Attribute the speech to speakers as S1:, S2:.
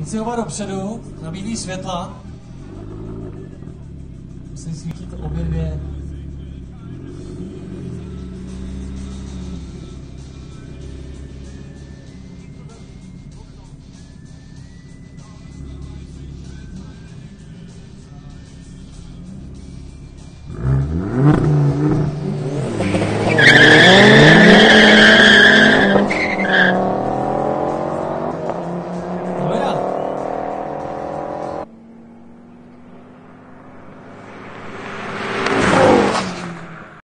S1: Musí oba dopředu, na bílý světla. Musím svítit obě dvě